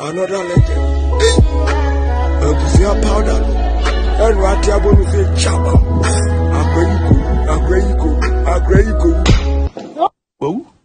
another legend A abusua powder And ẹnu ati abomi fi jaba agbẹyiko agbẹyiko agbẹyiko. Whoa.